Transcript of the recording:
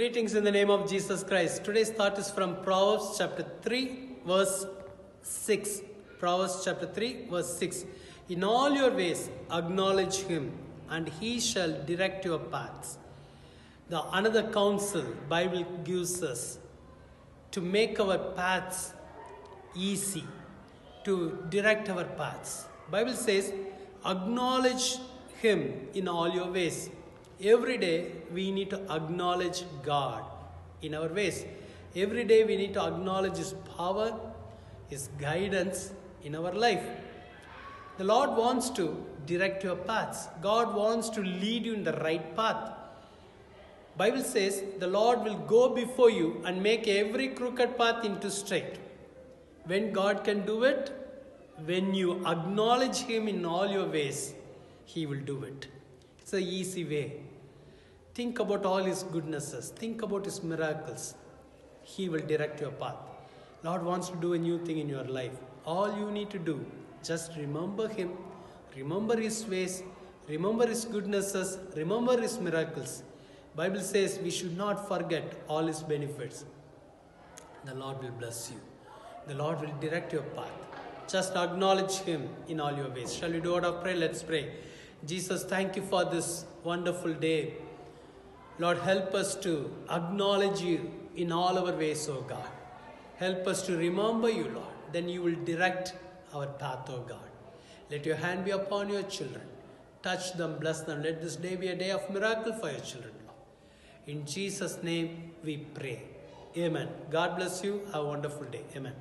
in the name of Jesus Christ. Today's thought is from Proverbs chapter 3, verse 6. Proverbs chapter 3, verse 6. In all your ways, acknowledge him, and he shall direct your paths. The another counsel Bible gives us to make our paths easy, to direct our paths. Bible says, acknowledge him in all your ways. Every day we need to acknowledge God in our ways. Every day we need to acknowledge His power, His guidance in our life. The Lord wants to direct your paths. God wants to lead you in the right path. Bible says the Lord will go before you and make every crooked path into straight. When God can do it, when you acknowledge Him in all your ways, He will do it. It's an easy way. Think about all His goodnesses, think about His miracles. He will direct your path. Lord wants to do a new thing in your life. All you need to do, just remember Him, remember His ways, remember His goodnesses, remember His miracles. Bible says we should not forget all His benefits. The Lord will bless you. The Lord will direct your path. Just acknowledge Him in all your ways. Shall we do out of prayer? Let's pray. Jesus, thank you for this wonderful day. Lord, help us to acknowledge you in all our ways, O God. Help us to remember you, Lord. Then you will direct our path, O God. Let your hand be upon your children. Touch them, bless them. Let this day be a day of miracle for your children, Lord. In Jesus' name we pray. Amen. God bless you. Have a wonderful day. Amen.